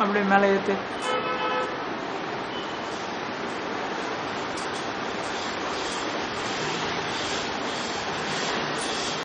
அப்படியே மேலே ஏற்று